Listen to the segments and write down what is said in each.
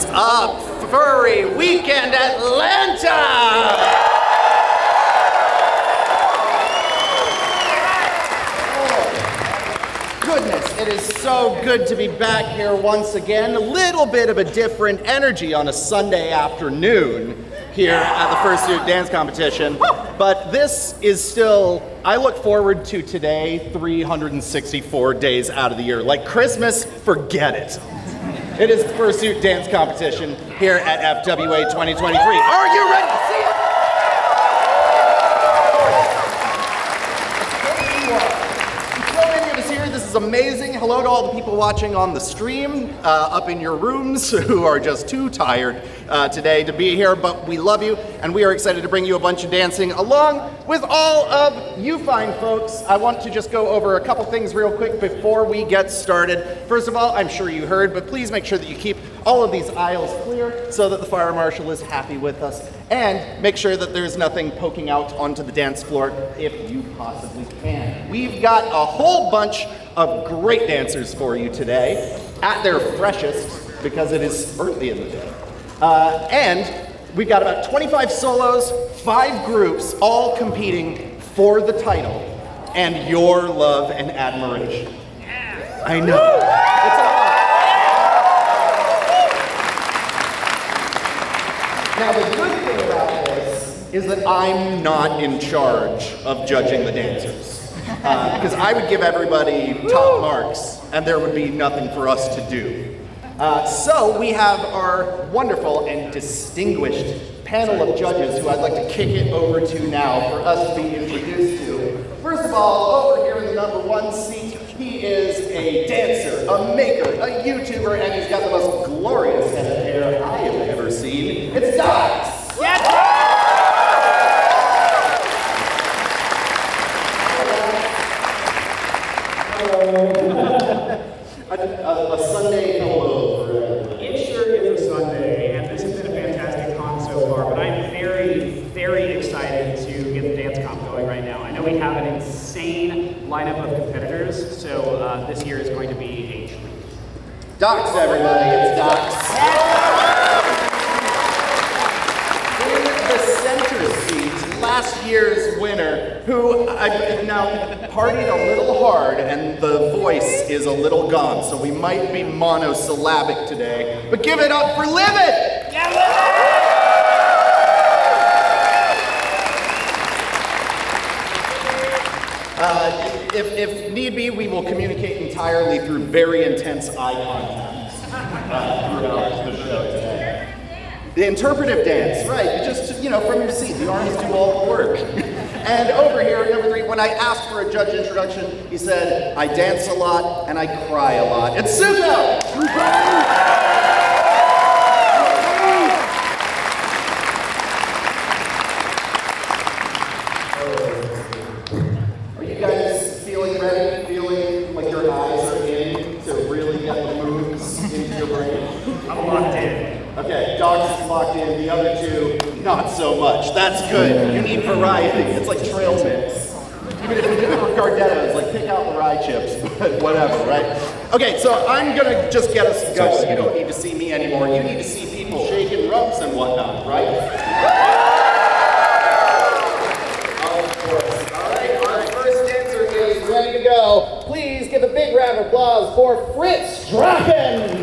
is up? Furry Weekend Atlanta! goodness, it is so good to be back here once again. A little bit of a different energy on a Sunday afternoon here at the Fursuit Dance Competition. But this is still, I look forward to today 364 days out of the year. Like Christmas, forget it. It is the Fursuit Dance Competition here at FWA 2023. Are you ready to see it? Is amazing. Hello to all the people watching on the stream, uh, up in your rooms who are just too tired uh, today to be here, but we love you and we are excited to bring you a bunch of dancing along with all of you fine folks. I want to just go over a couple things real quick before we get started. First of all, I'm sure you heard, but please make sure that you keep all of these aisles clear so that the fire marshal is happy with us and make sure that there's nothing poking out onto the dance floor if you possibly can. We've got a whole bunch of great dancers for you today at their freshest because it is early in the day. Uh, and we've got about 25 solos, five groups, all competing for the title and your love and admiration. I know. It's a lot. Now, the good thing about this is that I'm not in charge of judging the dancers because uh, I would give everybody top marks and there would be nothing for us to do. Uh, so we have our wonderful and distinguished panel of judges who I'd like to kick it over to now for us to be introduced to. First of all, over here in the number one seat, he is a dancer, a maker, a YouTuber, and he's got the most glorious head of hair I have ever seen. It's Docs! Yes! a, a, a, Sunday hello It sure is a Sunday, and this has been a fantastic con so far, but I'm very, very excited to get the dance comp going right now. I know we have an insane lineup of competitors, so uh, this year is going to be a treat. Docs, everybody, it's Docs. Yeah. In the center seat, last year's winner, who I've now partied a little hard and the voice is a little gone, so we might be monosyllabic today. But give it up for Livid! Yeah, Uh, if, if, need be, we will communicate entirely through very intense eye contact uh, throughout the show today. The interpretive dance, right, you just, you know, from your seat, the arms do all the work. And over here, number three, when I asked for a judge introduction, he said, I dance a lot and I cry a lot. It's Suko! locked in, to really get the moves in your brain. How about it? Okay, Jorge is marked and the other two, not so much. That's good. You need variety. It's like trail mix. Even if you do it for Gardettos, like pick out the rye chips, but whatever, right? Okay, so I'm gonna just get us going. You don't need to see me anymore. You need to see people shaking ropes and whatnot, right? Of course. All right, our first dancer is ready to go. Please give a big round of applause for Fritz Drachen.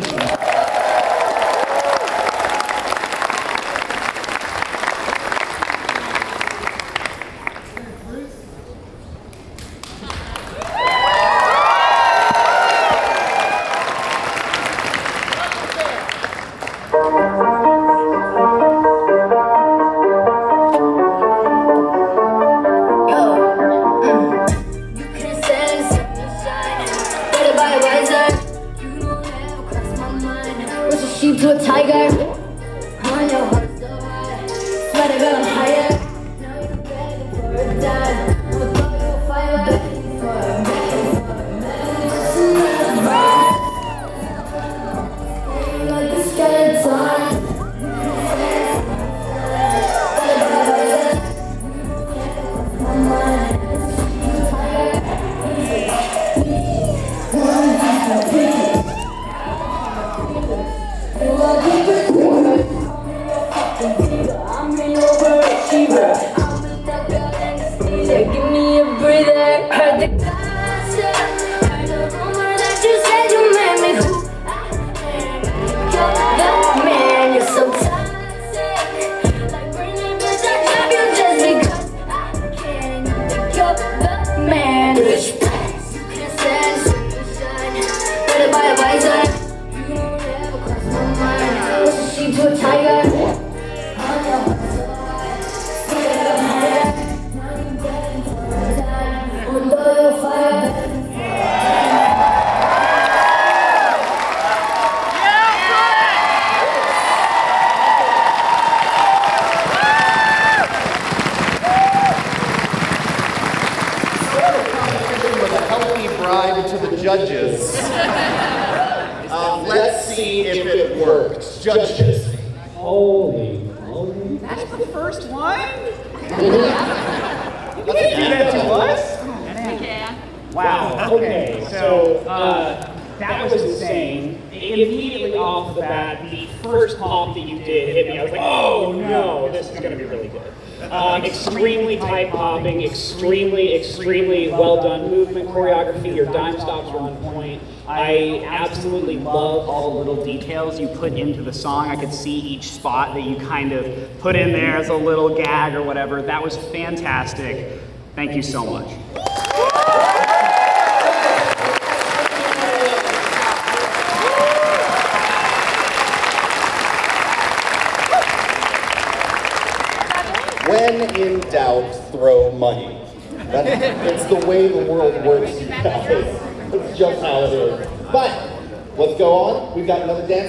put into the song. I could see each spot that you kind of put in there as a little gag or whatever. That was fantastic. Thank you so much.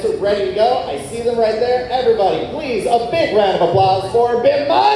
ready to go. I see them right there. Everybody, please, a big round of applause for Bimbo.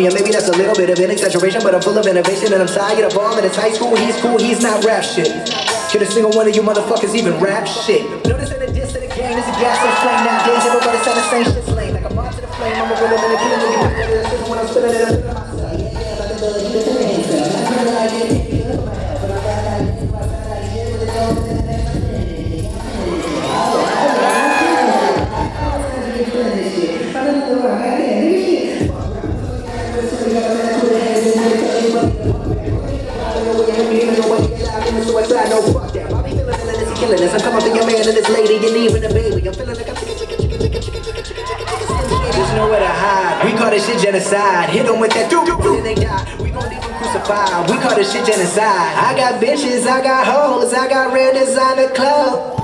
Me. And maybe that's a little bit of an exaggeration, but I'm full of innovation, and I'm tired of all that it's high school, he's cool, he's not rap shit. Could a single one of you motherfuckers even rap shit? Notice that the diss to the game is a gas and flame. Nowadays, everybody say the same shit's lame. Like a moth to the flame, I'm a villain and a can this when I'm spinning it. There's nowhere to hide. We call this shit genocide. Hit with that doo doo doo. We gon' leave them crucified. We call this shit genocide. I got bitches, I got hoes, I got red designer clothes.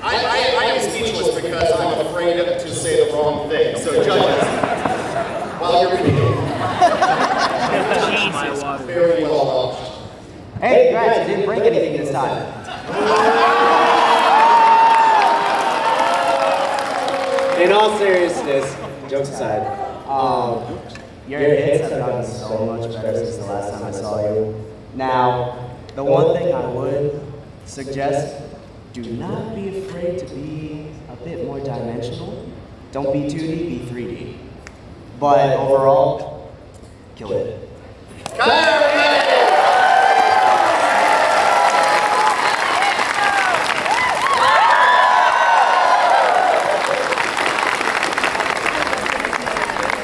I, I, I am speechless because I'm afraid to say the wrong thing. So judges, while you're reading, very well watched. Hey, guys, I didn't break anything this time. In all seriousness, jokes aside, um, your hits have gotten so much better since the last time I saw you. Now, the one thing I would suggest, do not be afraid to be a bit more dimensional. Don't be 2D, be 3D. But overall, kill it.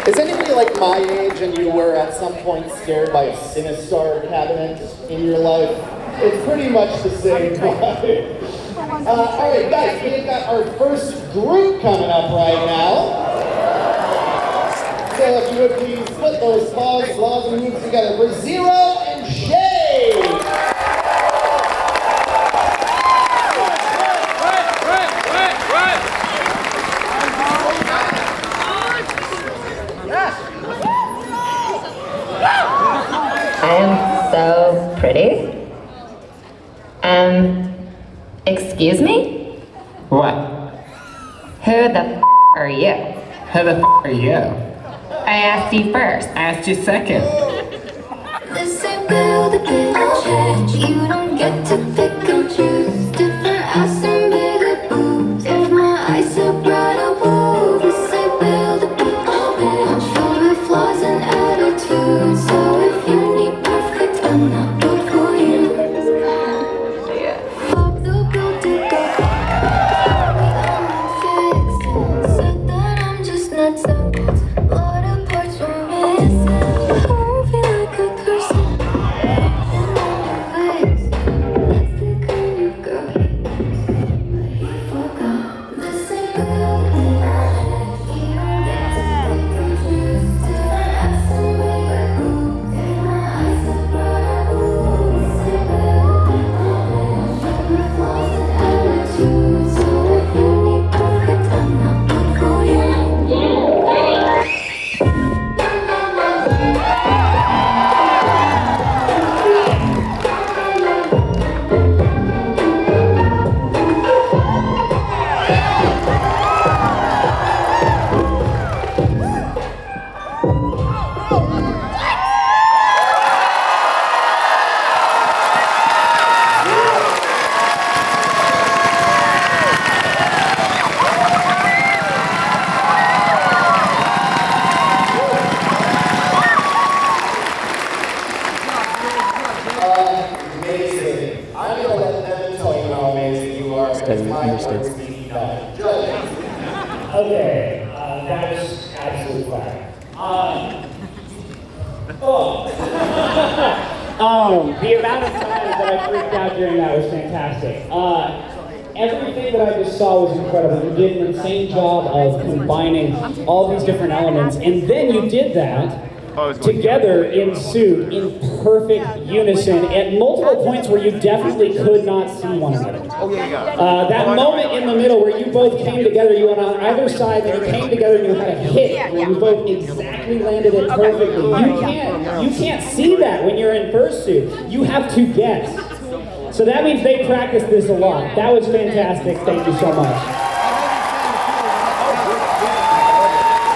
Is anybody like my age and you were at some point scared by a Sinistar cabinet in your life? It's pretty much the same vibe. Uh, all right, guys, we've got our first group coming up right now. So if you would please put those paws, claws, and moves together for Zero and Shay. I am so pretty. Um, excuse me? What? Who the f are you? Who the f are you? I asked you first. I asked you second. This ain't build a bitch. You don't get to pick and choose. Did that together in suit in perfect unison at multiple points where you definitely could not see one another. Oh, yeah, yeah. Uh, that moment in the middle where you both came together, you went on either side, and you came together and you had a hit where you both exactly landed it perfectly. You can't, you can't see that when you're in fursuit. You have to guess. So that means they practiced this a lot. That was fantastic. Thank you so much.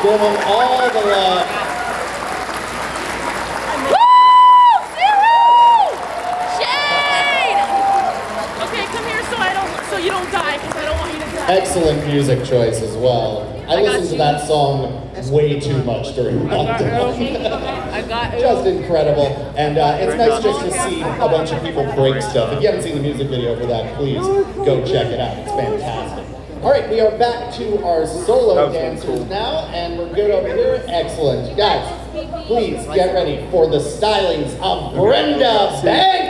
Give them all the love. Shade! Okay, come here so I don't so you don't die because I don't want you to die. Excellent music choice as well. I, I listened to that song way too much during lockdown. I got it. just incredible. And uh, it's nice just to see a bunch of people break stuff. If you haven't seen the music video for that, please go check it out. It's fantastic. All right, we are back to our solo dancers now, and we're good over here. Excellent. Guys, please get ready for the stylings of Brenda Banks.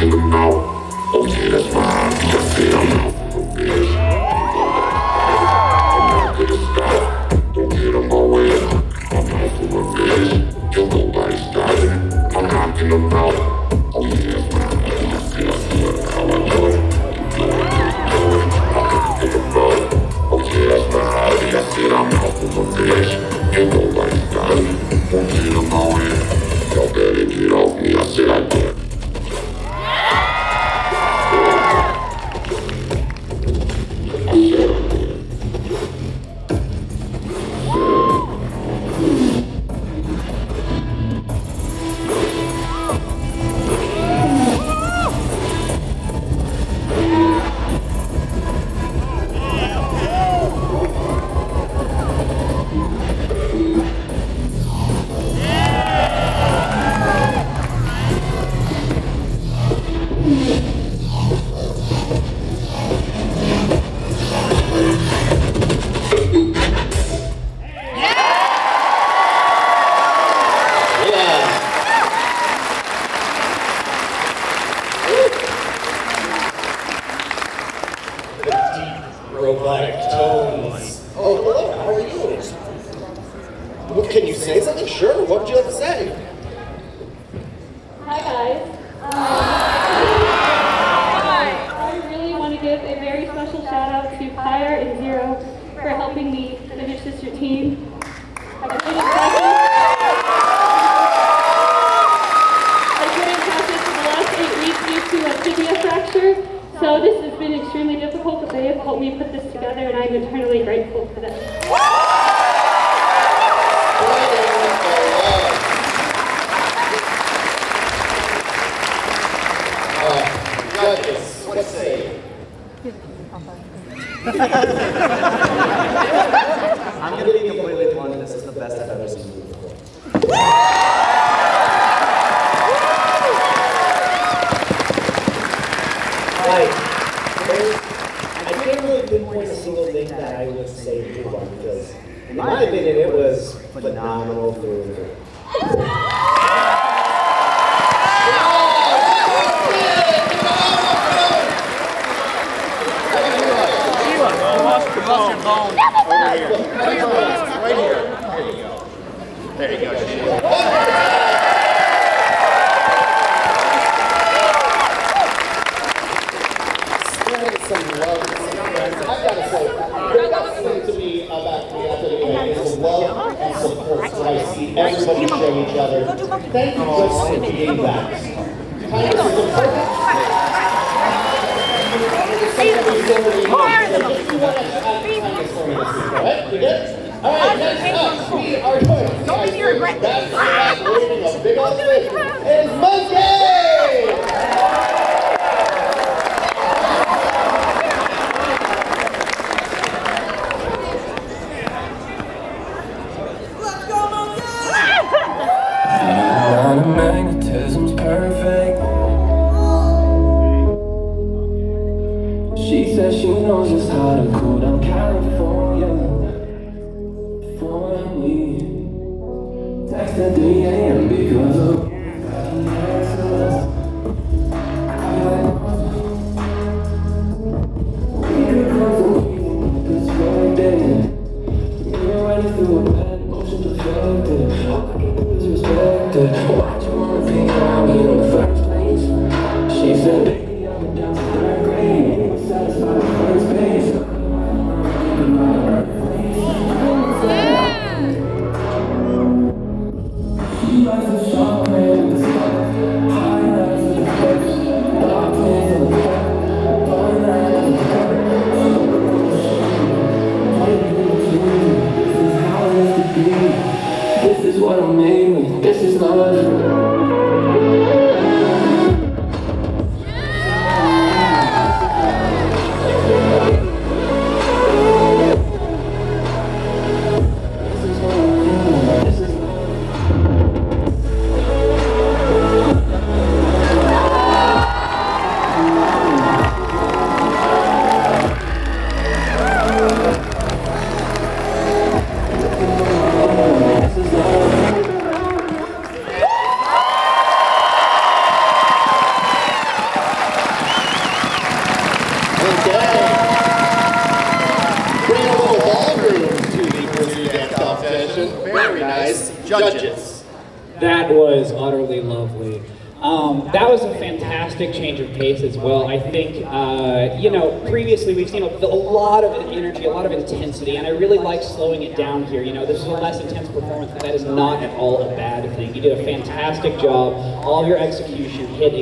Robotic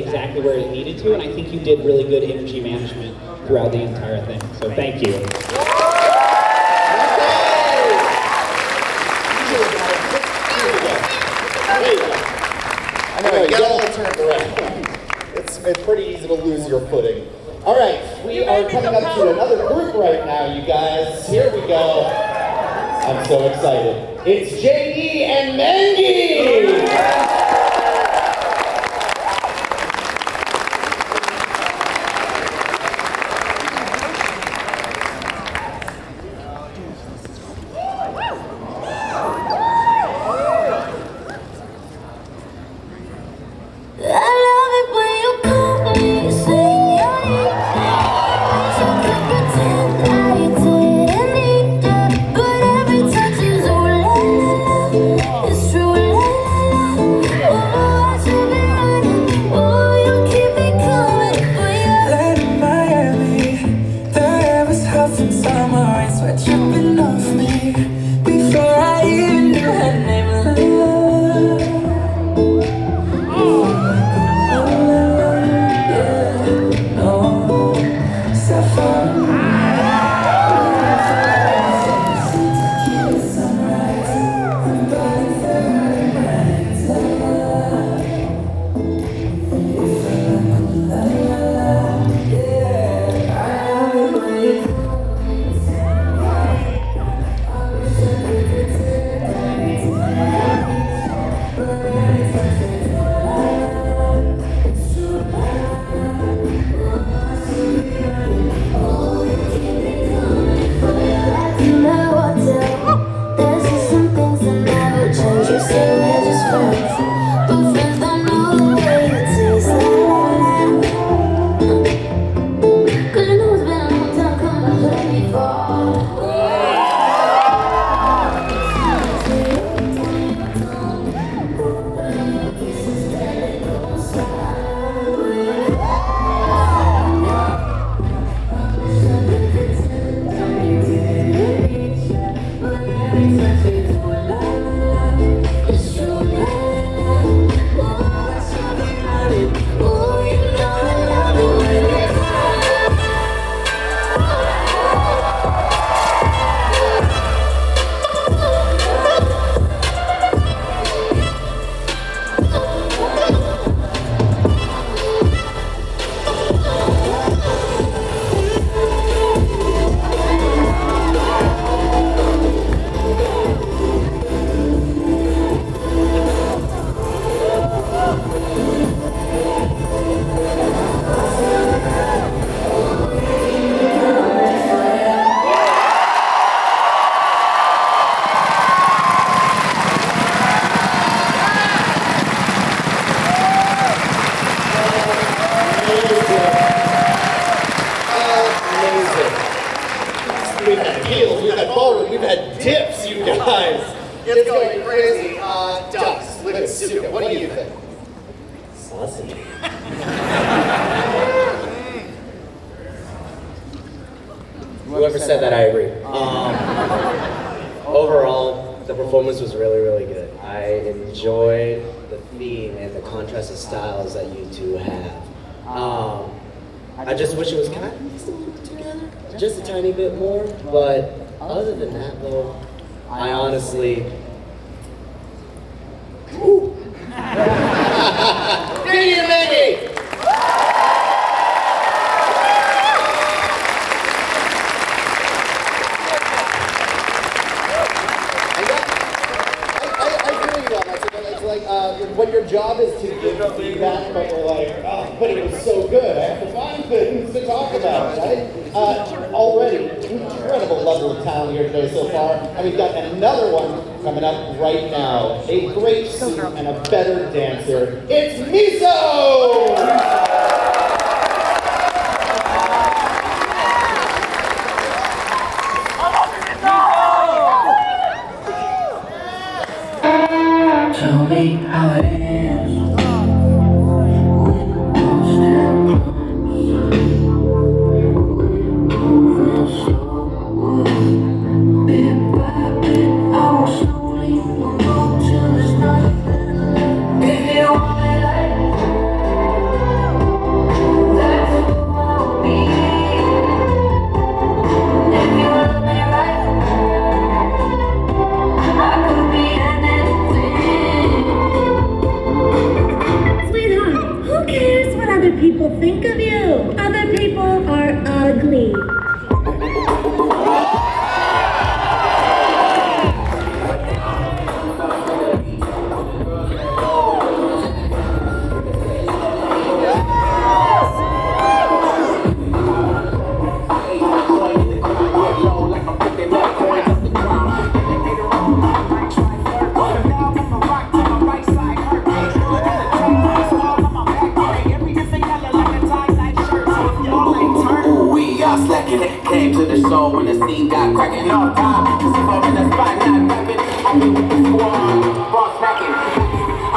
exactly where it needed to, and I think you did really good energy management throughout the entire thing. So thank you. I know, all turned around. It's, it's pretty easy to lose your footing. All right, we are coming up to another group right now, you guys. Here we go. I'm so excited. It's Jay.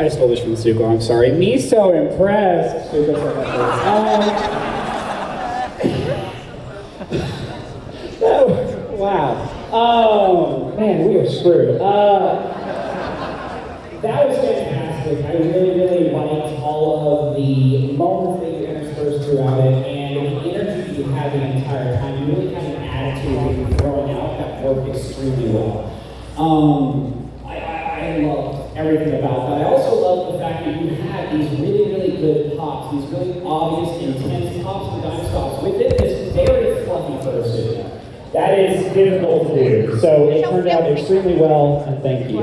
I stole this from Suko, I'm sorry. Me so impressed. Um, wow. Oh, man, we are screwed. Uh, that was fantastic. I really, really liked all of the moments that you interspersed throughout it and the energy you had the entire time. You really had an attitude that you were throwing out that worked extremely well. Um, I, I, I loved everything about that. I also loved the fact that you had these really, really good pops, these really obvious, intense pops and dime stops within this very fluffy fursuit. That is difficult to do. So it turned out extremely well, and thank you.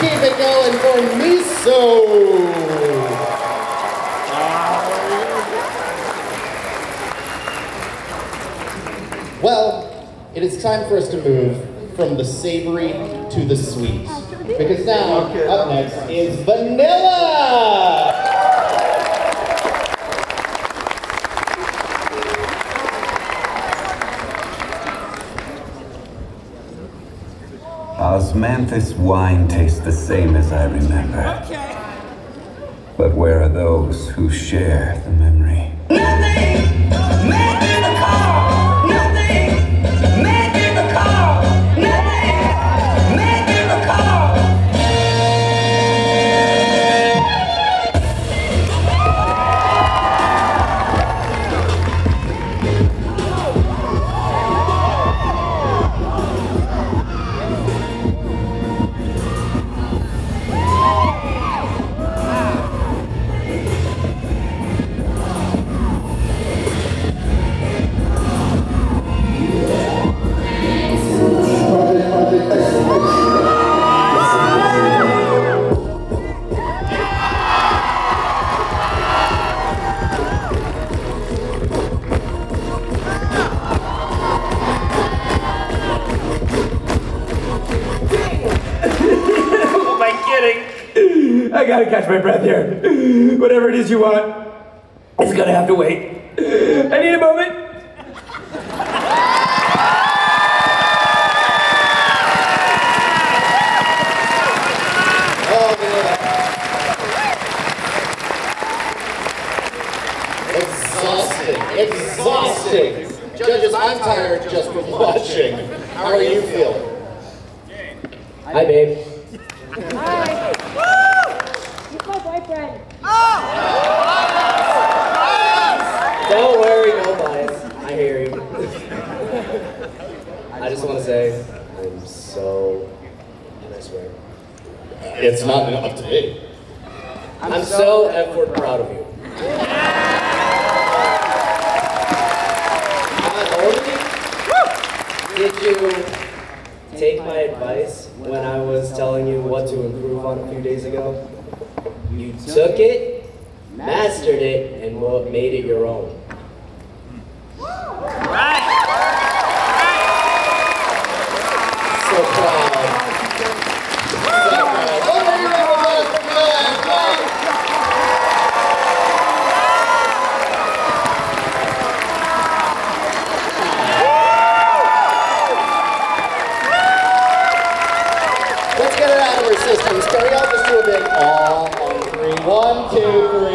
Keep it going for Miso. Well, it is time for us to move from the savory to the sweet. Because now, up next is vanilla! Osmanthus wine tastes the same as I remember. But where are those who share the catch my breath here. Whatever it is you want, it's gonna have to wait. I need a moment. Exhausting, exhausting. Judges, I'm tired just from watching. How are you feeling? Hi, babe. Hi. He's my boyfriend. Don't worry, no bias. I hear you. I just want to say, I'm so. Can I swear? It's not up to date. I'm so effort proud of you. Not only did you take my advice when I was telling you what to improve on a few days ago, you took it, mastered it, and made it your own. So proud. So proud. Let's get it out of our systems. Can we all just do a big aw on three? One,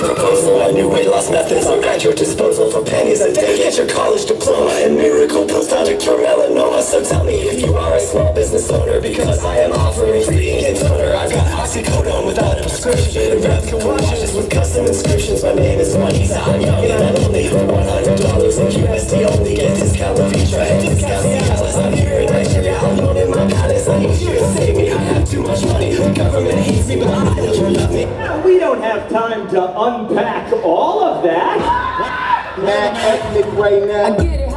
proposal. A new weight loss methods are at your disposal for pennies a day. Get your college diploma and miracle pills down to cure melanoma. So tell me if you are a small business owner because I am offering free ink and toner. I've got oxycodone without a prescription and breath washes with custom inscriptions. My name is Monisa. I'm young and I'm only for $100 in USD. Only get discount Levitra and discount i'm got it, so you here to save me I have too much money, the government hates me But I know you love me We don't have time to unpack all of that. Mad ethnic right now I get it.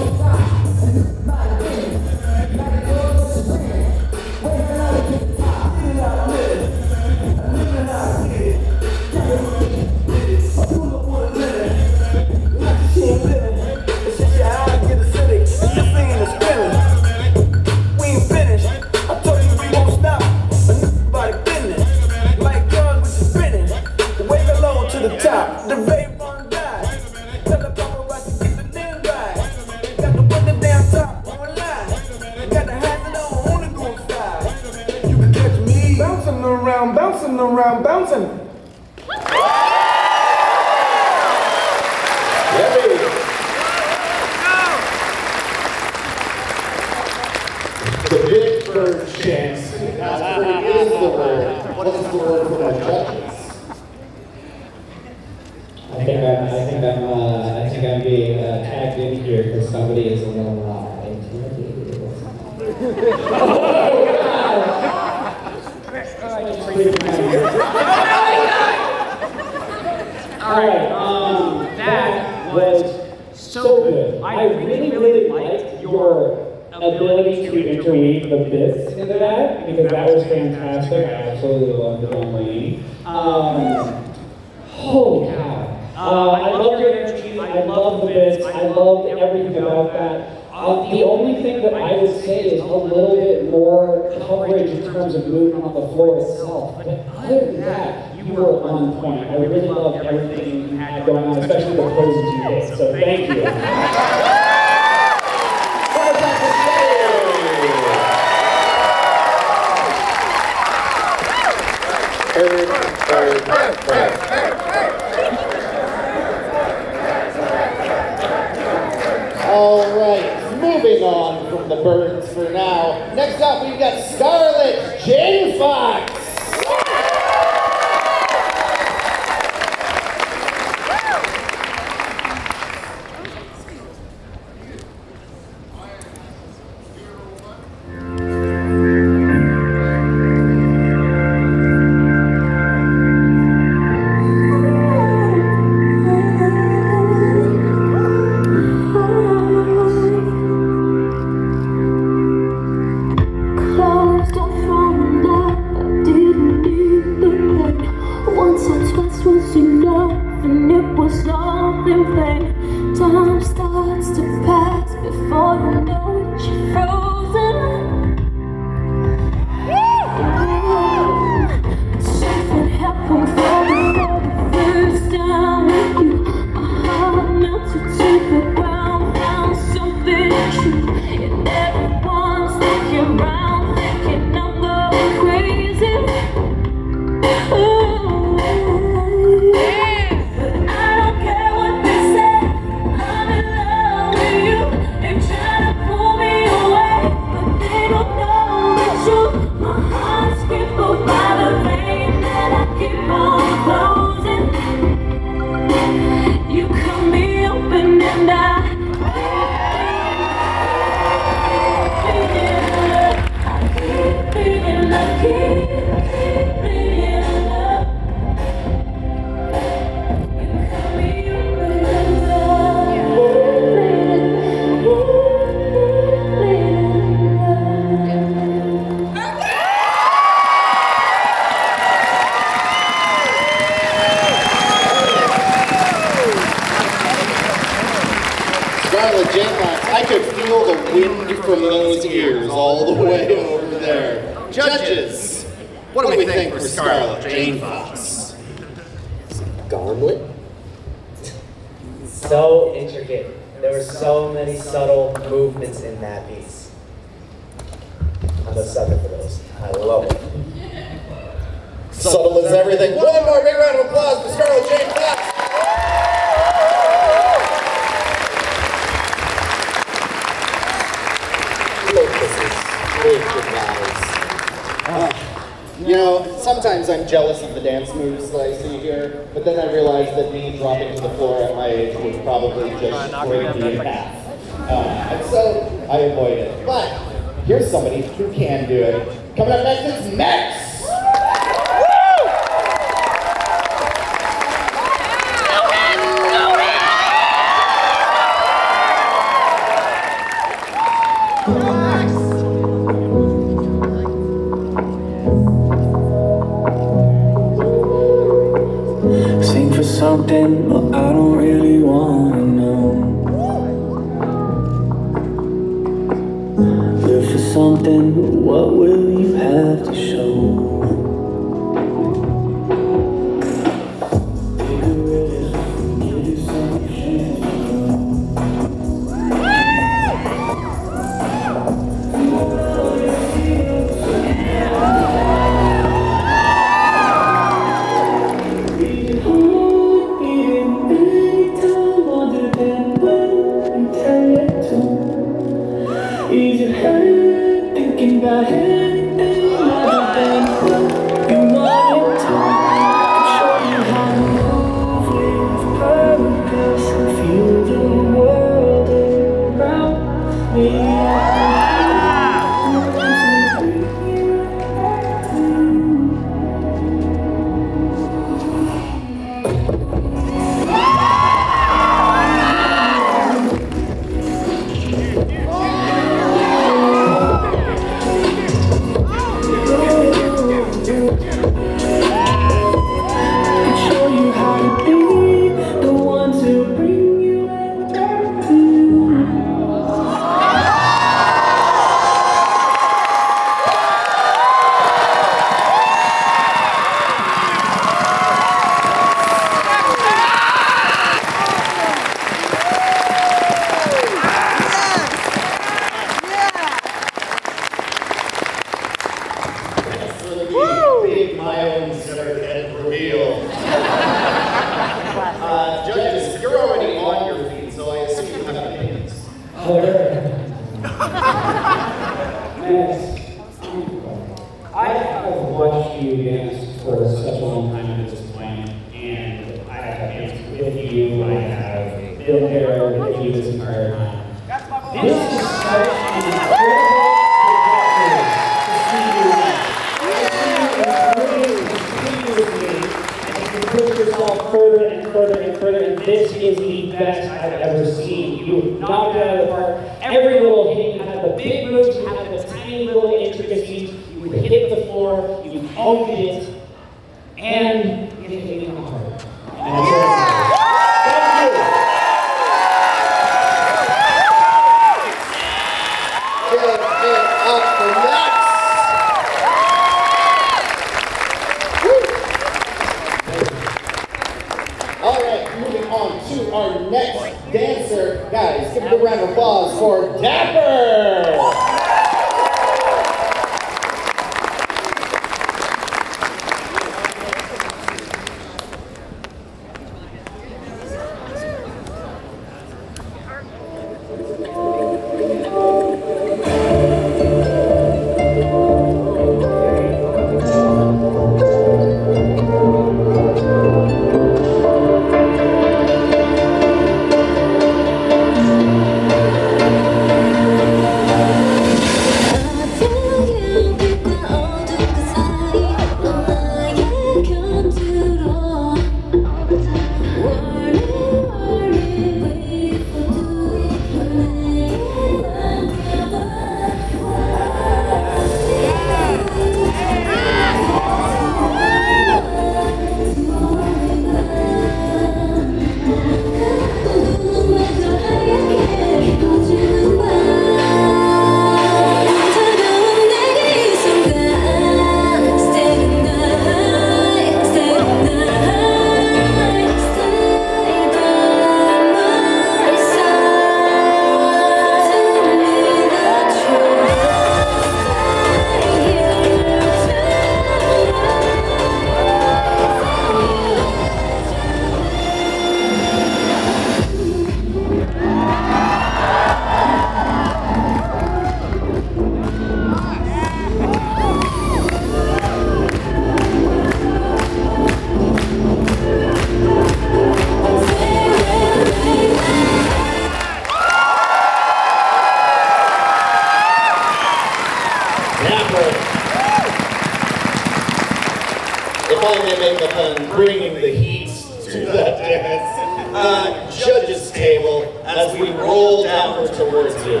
If I make the pun, bringing the heat to that dance, uh, judges table as we roll downward towards you.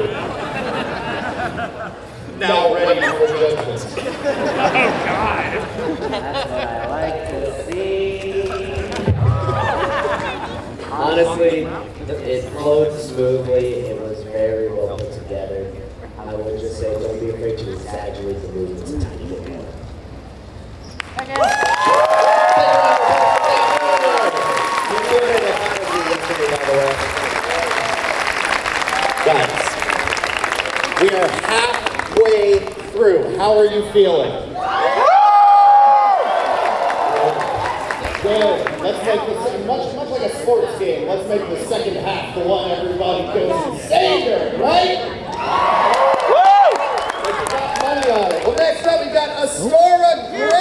Now ready for judgment. Oh, God. That's what I like to see. Honestly, it flowed smoothly. It was very well put together. I would just say don't be afraid to exaggerate the movements a tiny bit more. Guys, we are halfway through. How are you feeling? Good. Let's make this much, much like a sports game. Let's make the second half the one everybody goes insane right? Woo! Well, next up we got Astora Gray.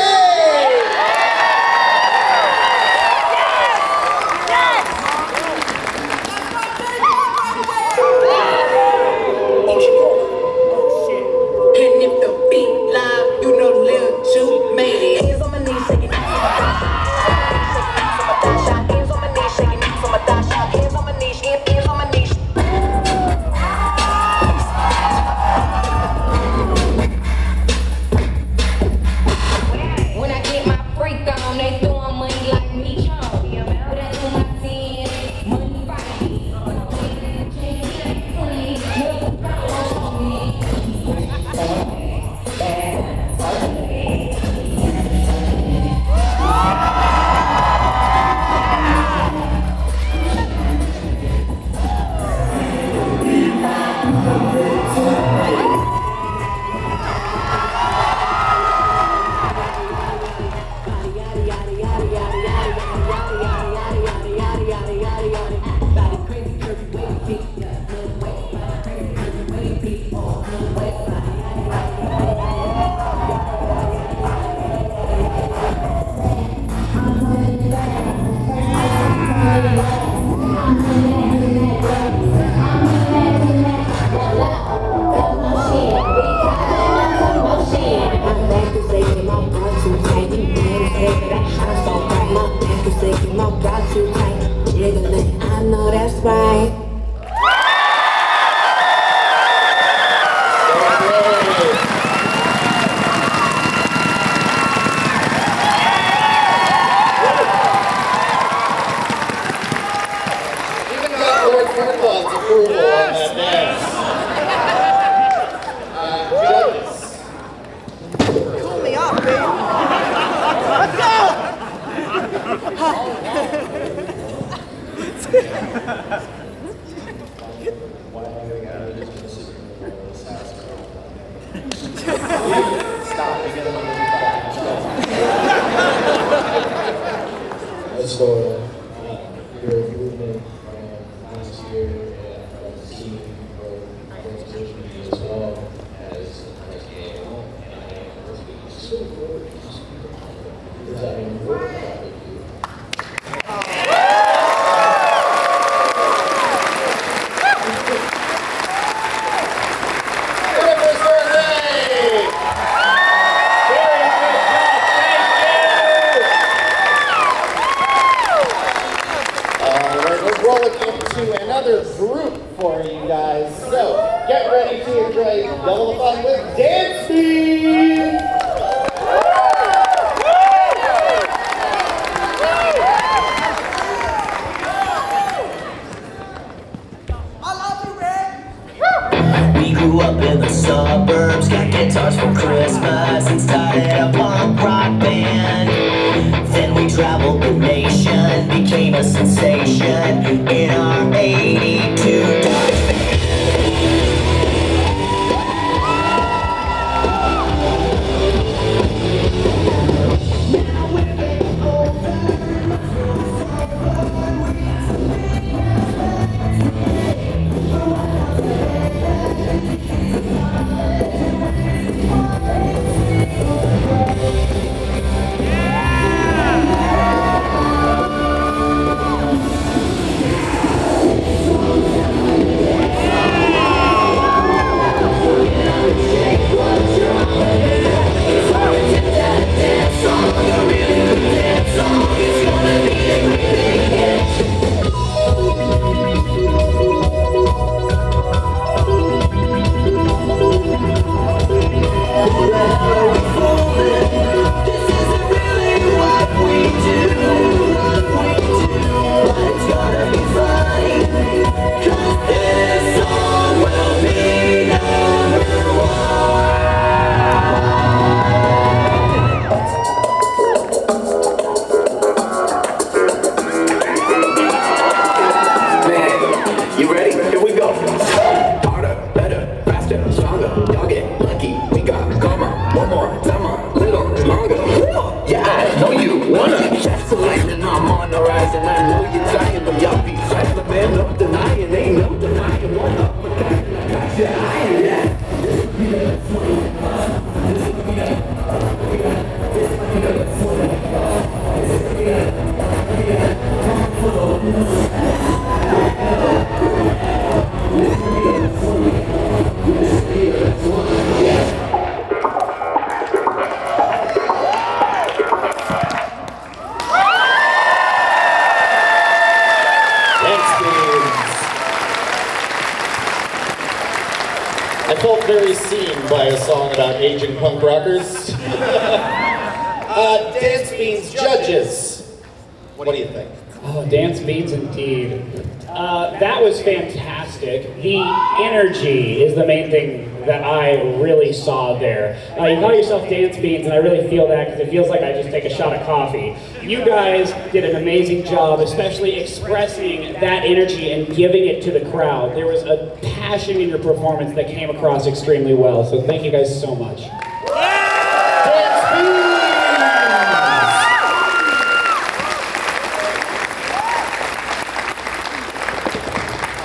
job, especially expressing that energy and giving it to the crowd. There was a passion in your performance that came across extremely well. So thank you guys so much.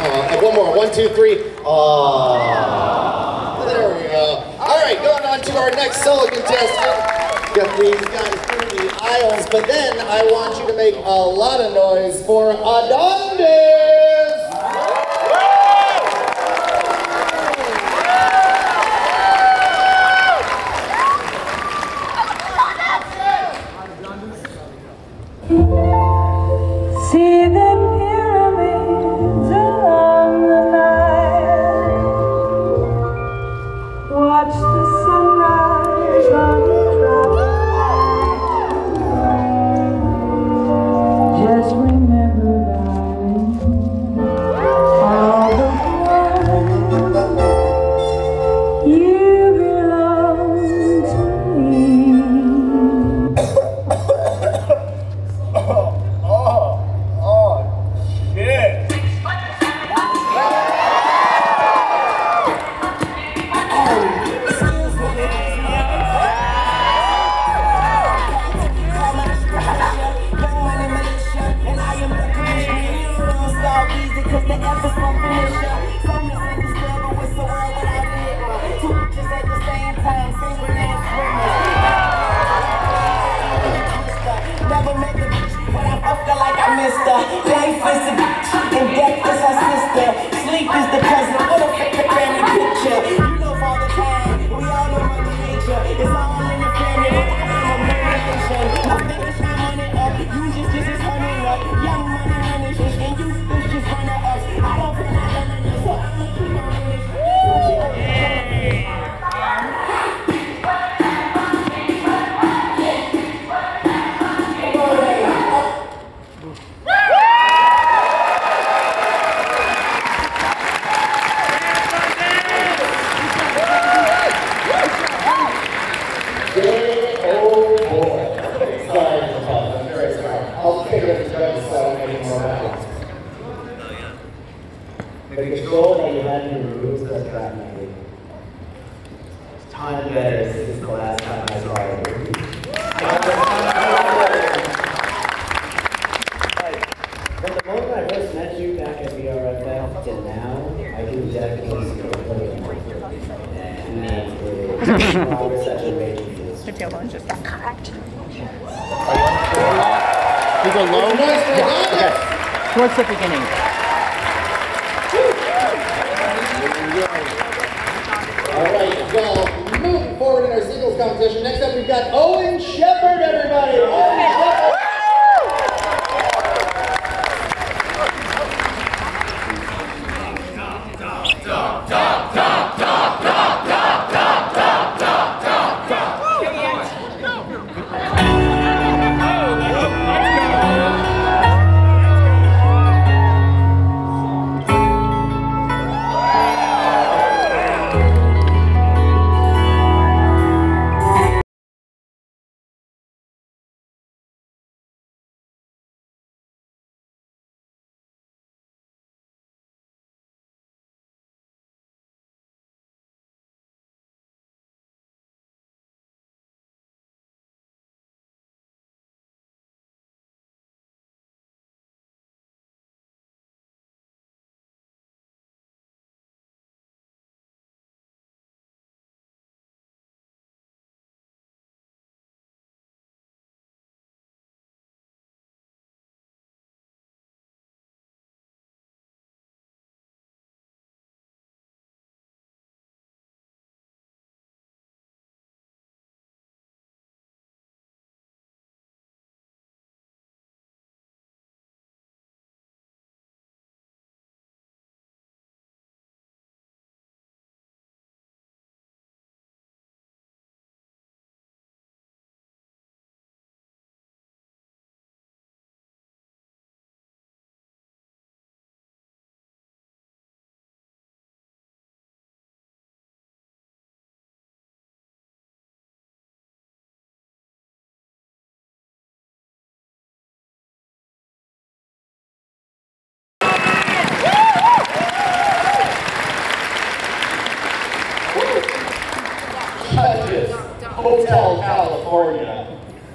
Uh, one more. One, two, three. Aww. There we go. All right, going on to our next solo contestant. Got these guys a lot of noise for Adon.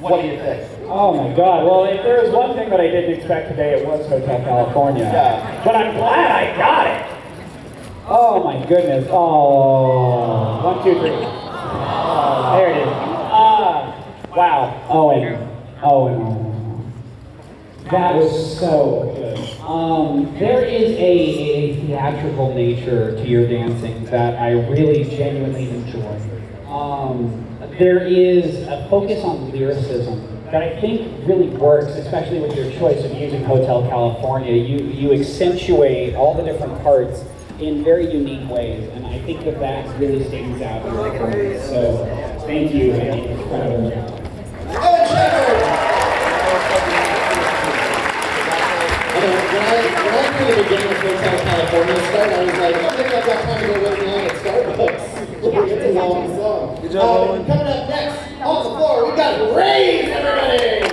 What do you think? Oh my god. Well, if there was one thing that I didn't expect today, it was Hotel California. Yeah. But I'm glad I got it. Oh my goodness. Oh. One, two, three. Oh, there it is. Ah. wow. Owen. Owen. That was so good. Um, there is a, a theatrical nature to your dancing that I really genuinely enjoy. Um, there is a focus on lyricism that I think really works, especially with your choice of using Hotel California. You, you accentuate all the different parts in very unique ways, and I think that that really stands out in your performance. So thank you, and incredible job. When I, when I heard the beginning of Hotel California I was like, oh, maybe I've got time to go wait in line at Starbucks. it's a long song. Good job, Um, Owen. Coming up next, on the floor, we got Raise, everybody!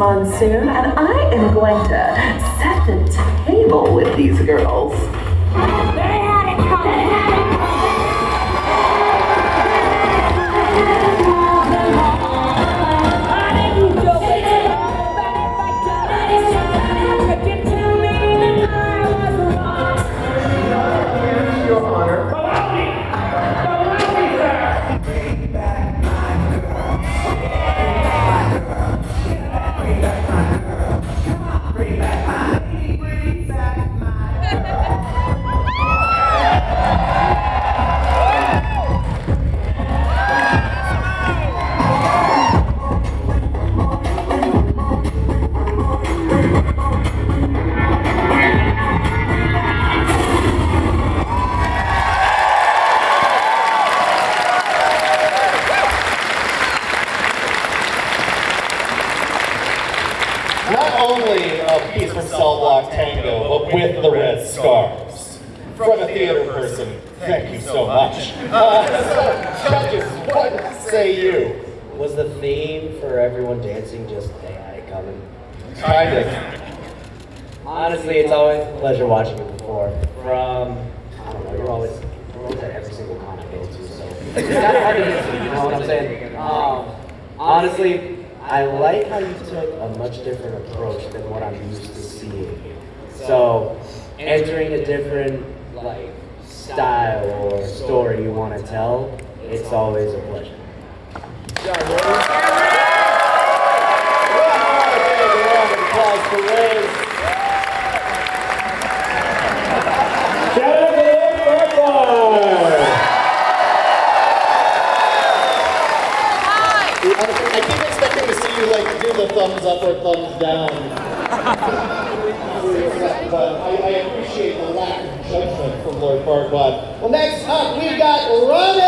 Monsoon, and I am going to set the table with these girls. A much different approach than what I'm used to seeing. So, entering a different, like, style or story you want to tell, it's always a pleasure. Applause for Liz. Shout out to Liz Burkhardt! I, I keep expecting to see you like do the thumbs down. Um, but I, I appreciate the lack of judgment from Lord Farquaad. Well, next up we've got Ronnie.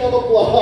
Exclamation of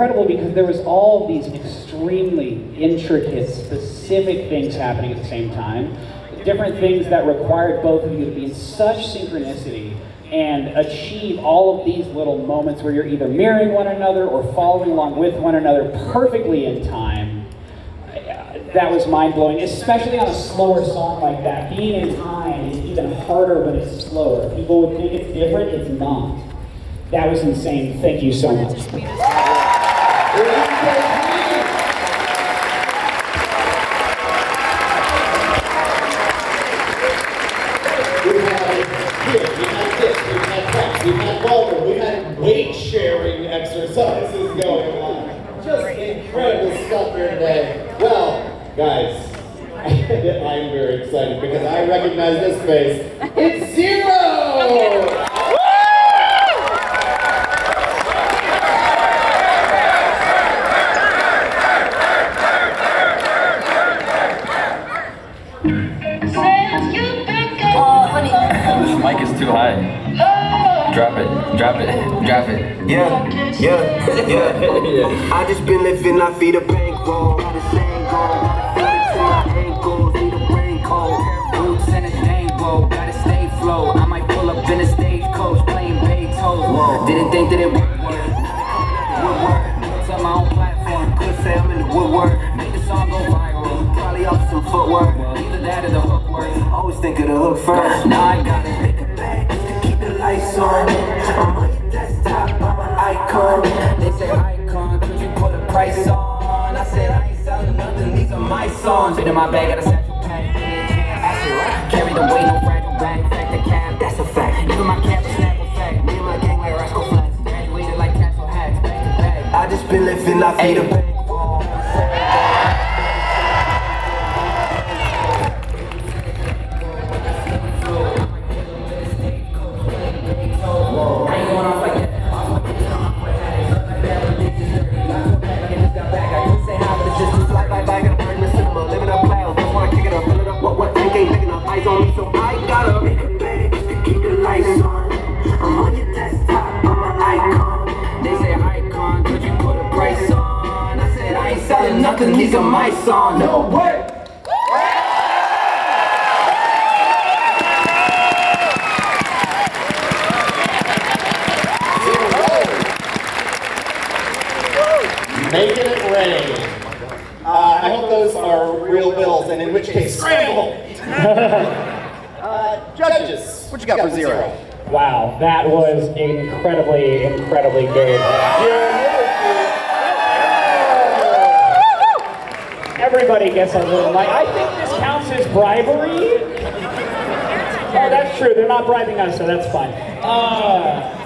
incredible because there was all these extremely intricate, specific things happening at the same time, different things that required both of you to be in such synchronicity and achieve all of these little moments where you're either mirroring one another or following along with one another perfectly in time. That was mind blowing, especially on a slower song like that. Being in time is even harder when it's slower. People would think it's different, it's not. That was insane. Thank you so much. That or the hook work. Always think of the hook first. Now I gotta pick a bag to keep the lights on. I'm on your desktop, I'm an icon. They say icon, could you put a price on? I said I ain't selling nothing, these are my songs. In my bag, got a satchel pack. I said right, carry the weight, no fragile bag. Fact the cab, that's a fact. Even my cap is snap a fact. Me and my gang like Rascal Flatts. Graduated like Castle Hacks, back to back. I just been living la vida bankroll. These are my songs. No way! Making it rain. Uh, I hope those are real bills, and in which case, scramble! uh, judges, what you got for zero? Wow, that was incredibly, incredibly good. Everybody gets a little I think this counts as bribery. Oh, that's true. They're not bribing us, so that's fine. Uh,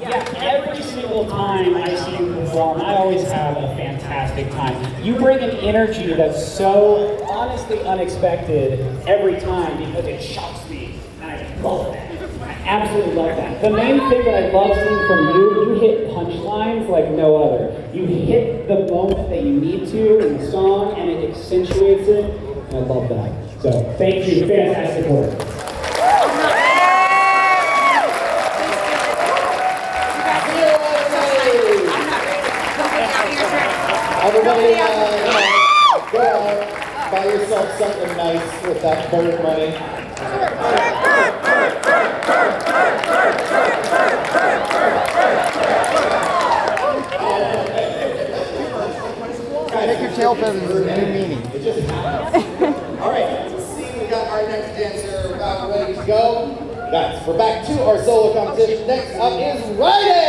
yeah, every single time I see you perform, I always have a fantastic time. You bring an energy that's so honestly unexpected every time because it shocks me, and I love that. I absolutely love that. The main thing that I love seeing from you, you hit punchlines like no other. You hit the moment that you need to in the song, and it accentuates it, and I love that. So, thank you. Fantastic work. Everybody, uh, go out, buy yourself something nice with that bird money. There's new meaning. All right, see, we got our next dancer about ready to go. Guys, we're back to our solo competition. Next up is Ryden!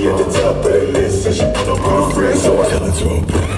she the top of the list, and she put up on so I held it to her.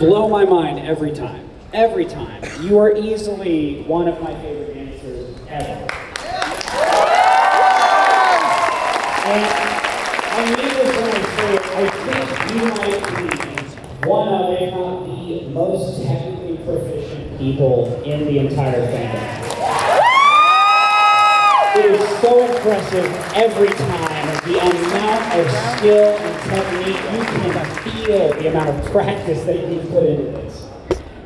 Blow my mind every time. Every time. You are easily one of my favorite dancers ever. And this when I say I think you might be one of, if not the most technically proficient people in the entire fandom. It is so impressive every time the amount of skill and technique you can feel the amount of practice that you put into this.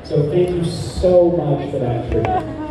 So thank you so much for that.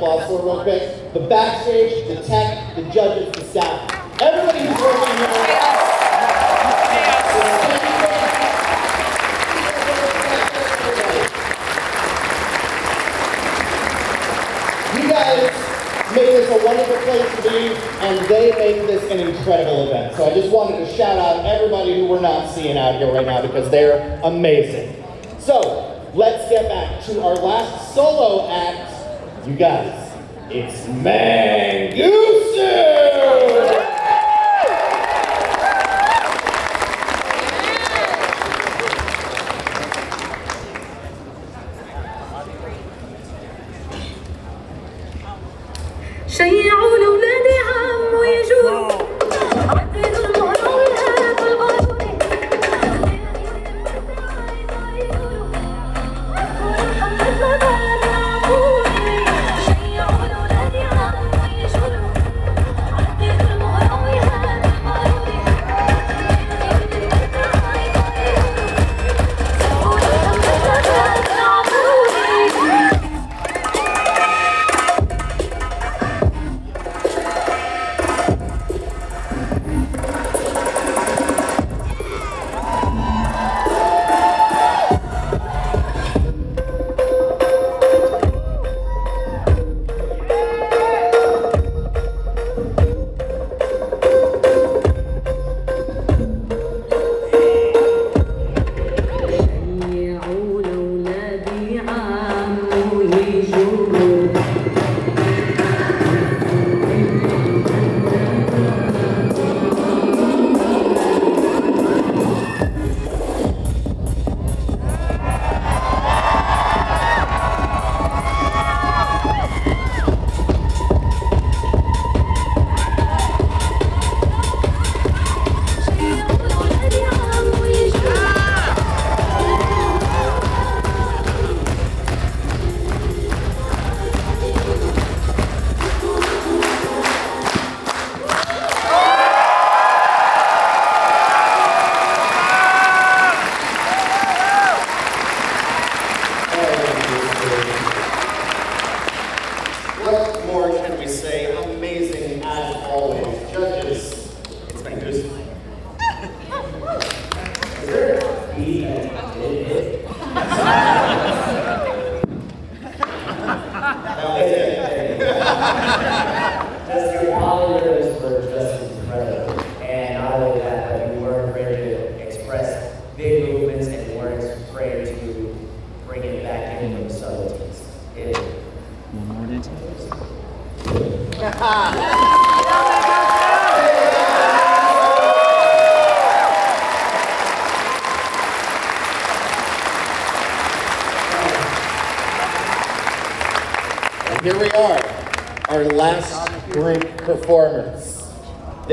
Applause for real quick. The backstage, the tech, the judges, the staff, everybody who's working here. You guys made this a wonderful place to be, and they make this an incredible event. So I just wanted to shout out everybody who we're not seeing out here right now because they're amazing. So let's get back to our last solo act. You guys, it's Mangusu!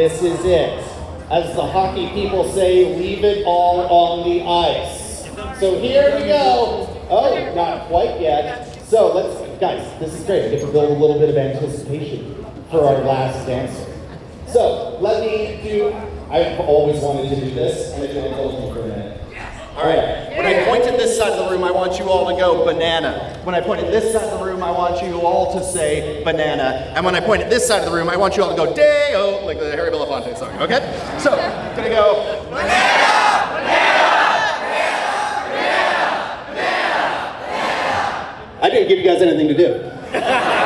This is it. As the hockey people say, leave it all on the ice. So here we go. Oh, not quite yet. So let's, guys, this is great. I get to build a little bit of anticipation for our last dancer. So let me do, I've always wanted to do this, and going to hold me for a minute. All right. When I point at this side of the room, I want you all to go banana. When I point at this side of the room, I want you all to say banana. And when I point at this side of the room, I want you all to go like the Harry song. Okay? So, gonna go I didn't give you guys anything to do.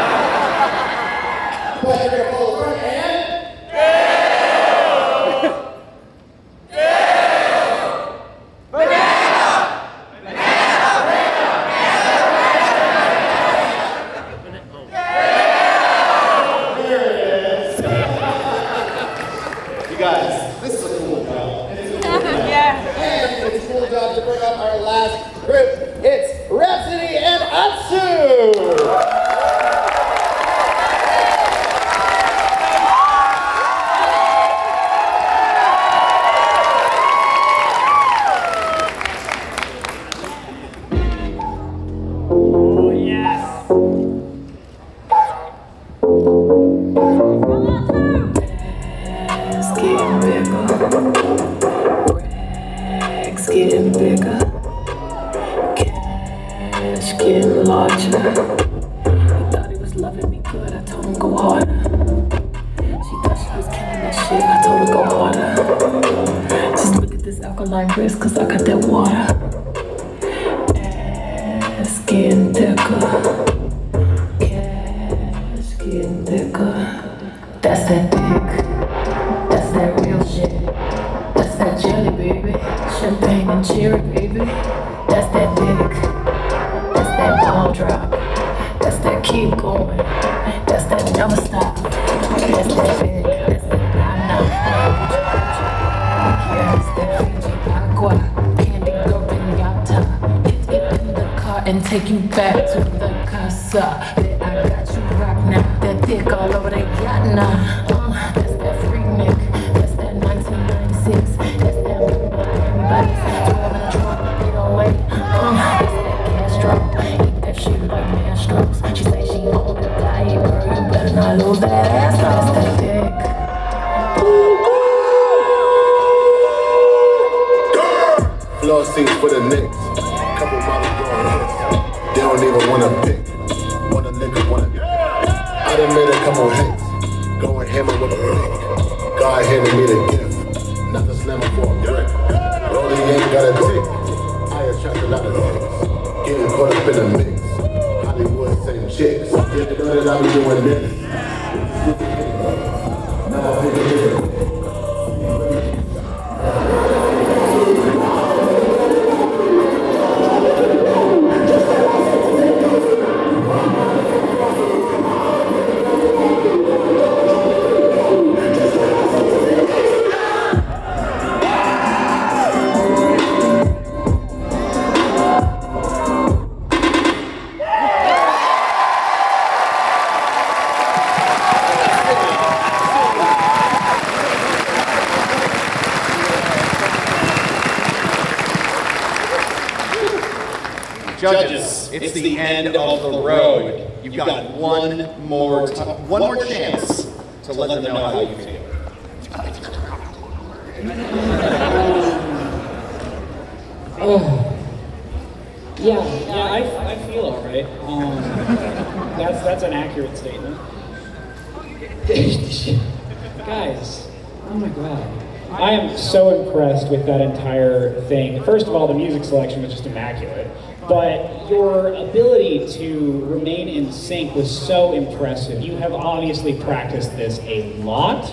with that entire thing. First of all, the music selection was just immaculate. But your ability to remain in sync was so impressive. You have obviously practiced this a lot.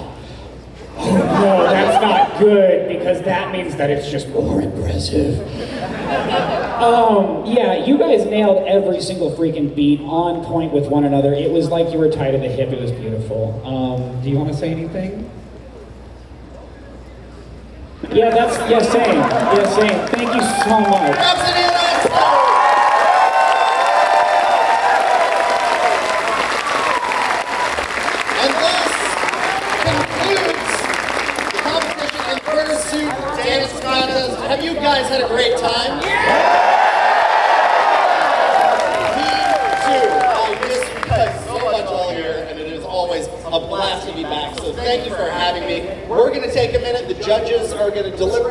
Oh, no, that's not good because that means that it's just more impressive. Um, yeah, you guys nailed every single freaking beat on point with one another. It was like you were tied to the hip. It was beautiful. Um, do you want to say anything? Yeah, that's yeah, same. Yeah, same. Thank you so much. Going to deliberate,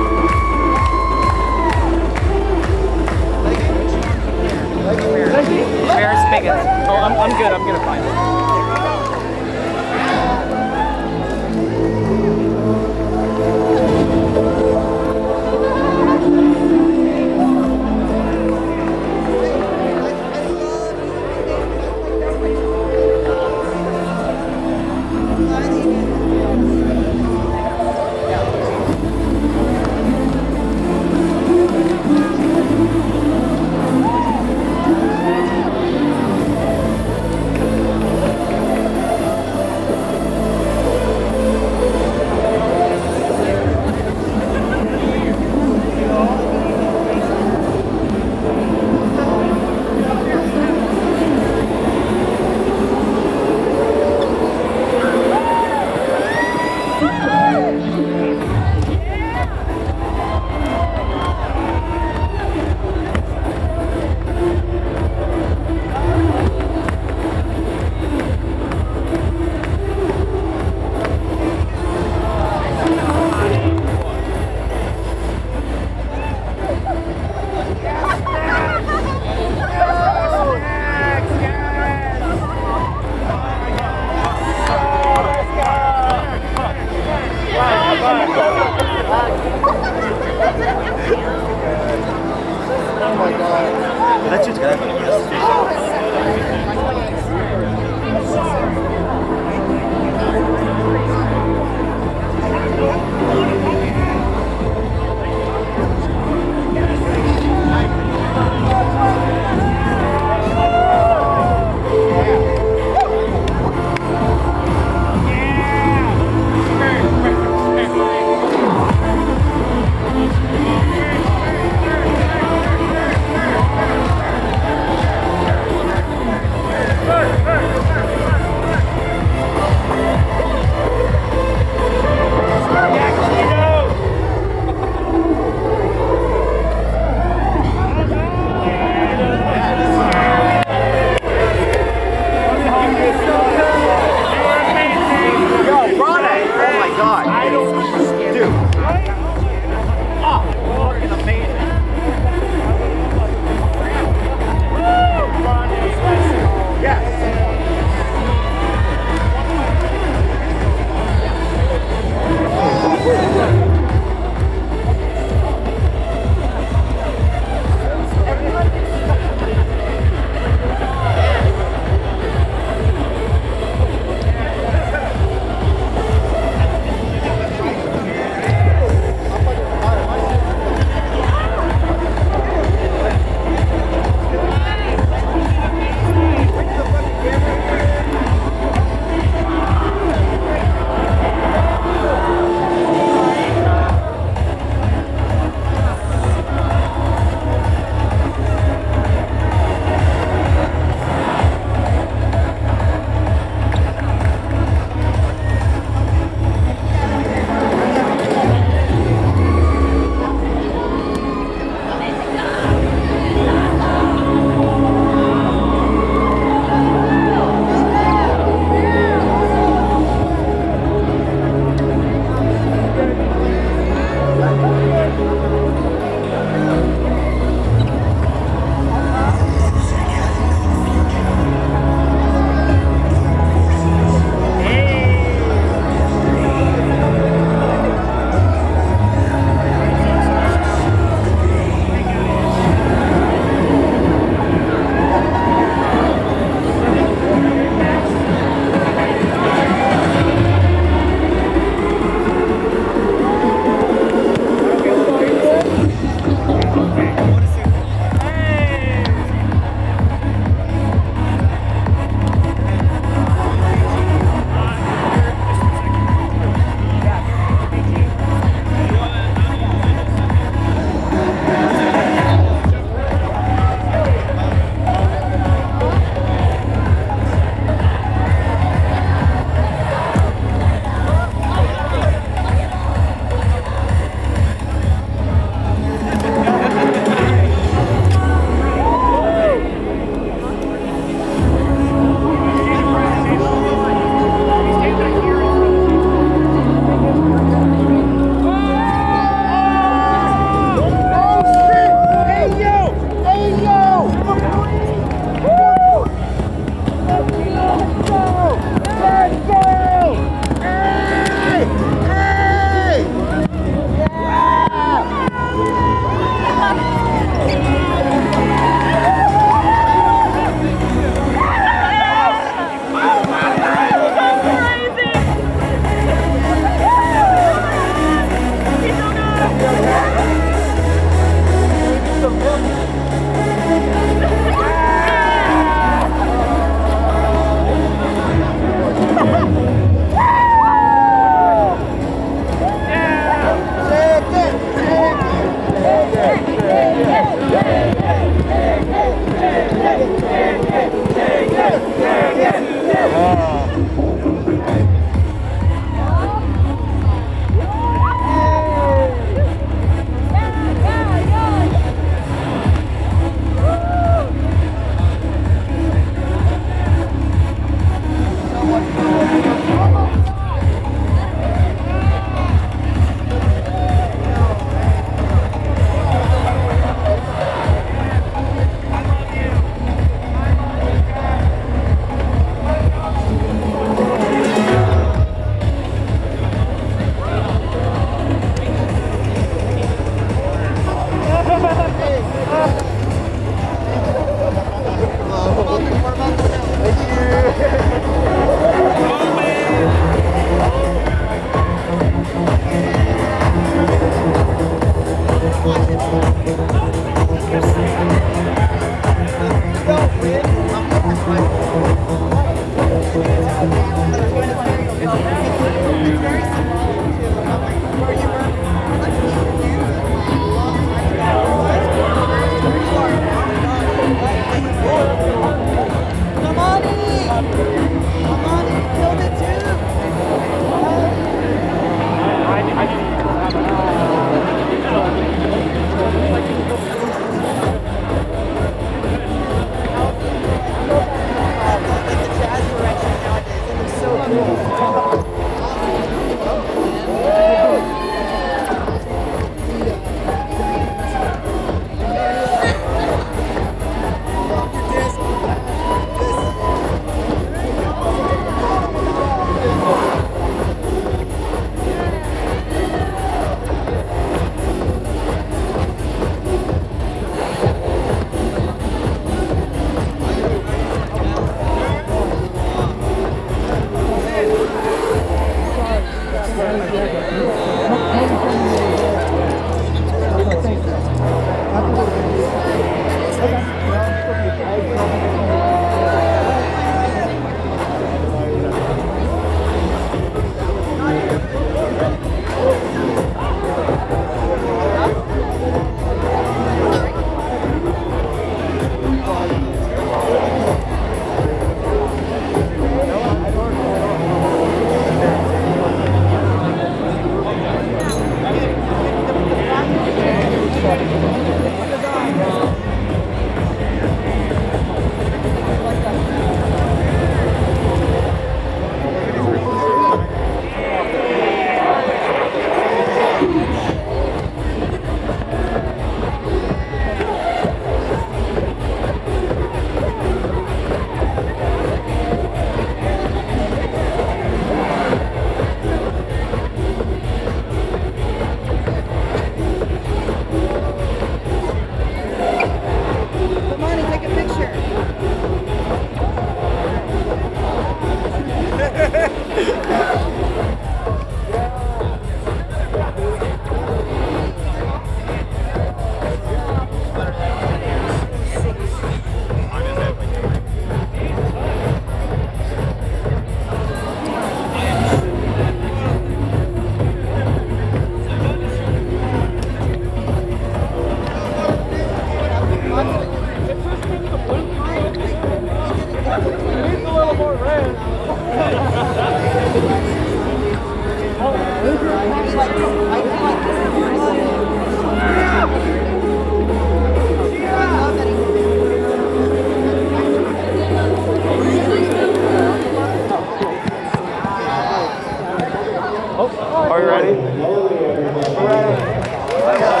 Vamos.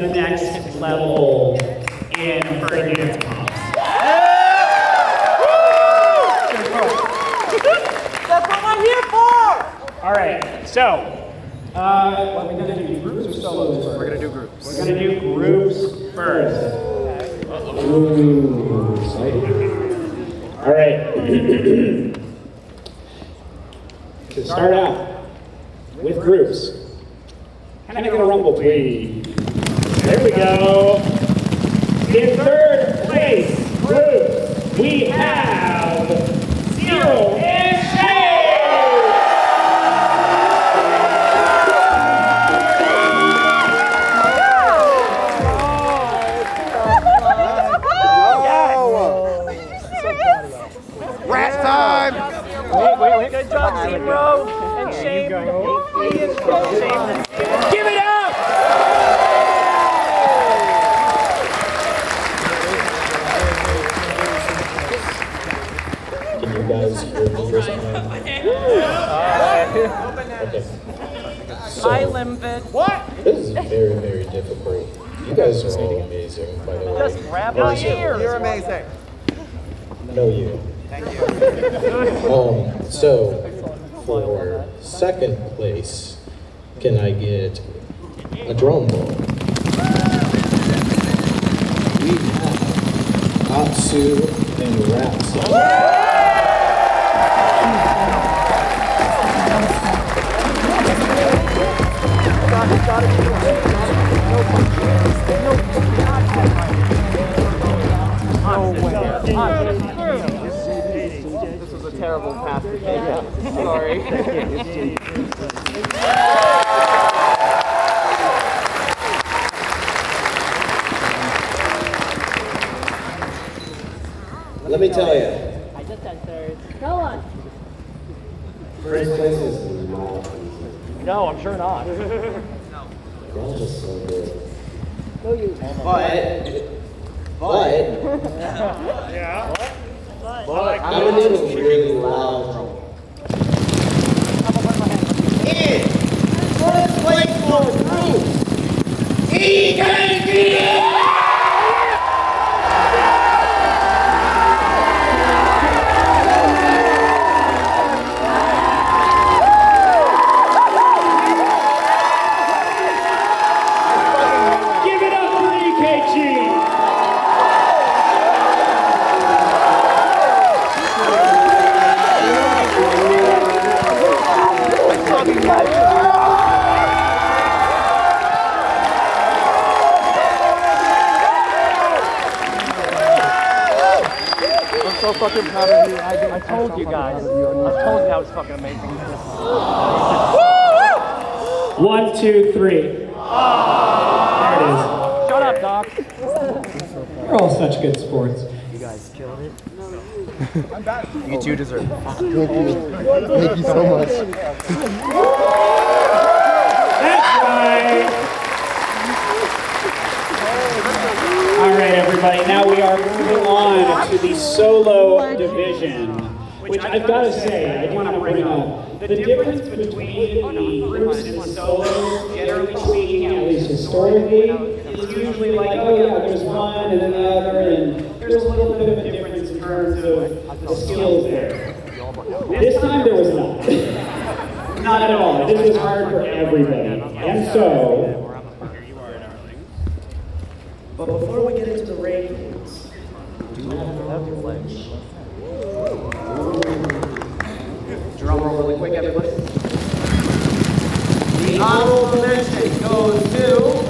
the next level in her dance moms. That's what I'm here for! All right, so two, three. There it Shut up, Doc. is. You're all such good sports. You guys killed it. You two deserve it. Thank you. Thank you so much. That's right. All right, everybody. Now we are moving on to the solo division, which I've got to say, I want to bring up the difference between the groups and solos, generally speaking, at least historically, is usually like, oh yeah, oh, there's one and then the other, and there's a little bit of a difference in terms of the skills there. This time there was not. not at all. This was hard for everybody. And so, But before we get into the rankings, do you have your pledge? Drum roll really quick, everybody. The honorable mention goes to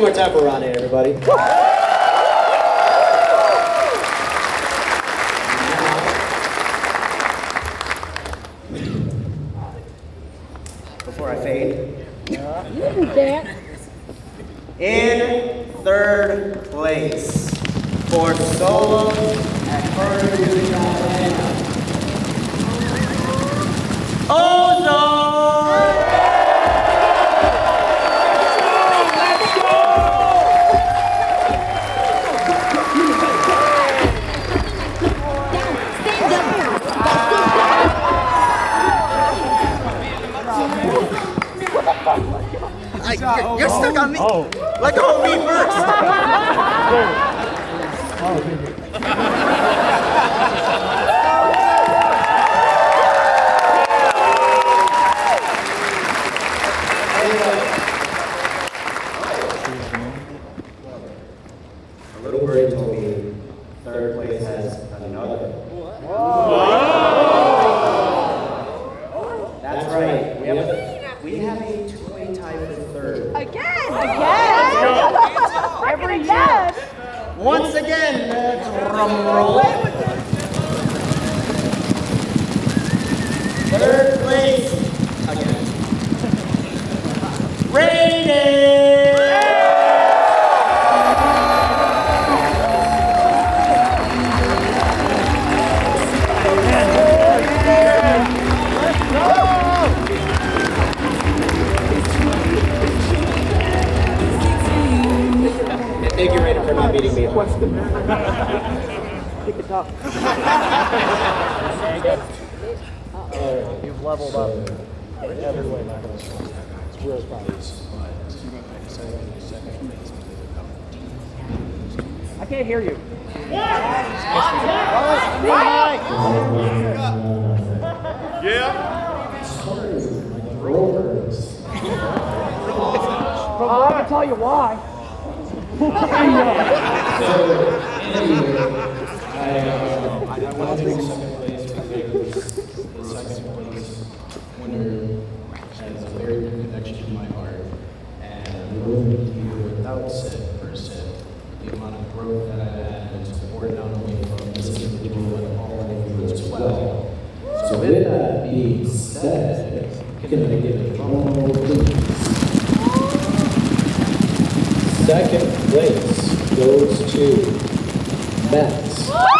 One more time for Ronnie, everybody. Before I fade. You can dance. In third place for solo at Carter Music Atlanta. Ozone! I, you're, you're stuck on me. Let go of me A tell you why. I want to take second place because the second place winner has a very good connection to my heart. And I wouldn't be here without said person. The amount of growth that I've had and support not only from this individual but all of you as well. So with that being said, can I get a drum roll please? Second place goes to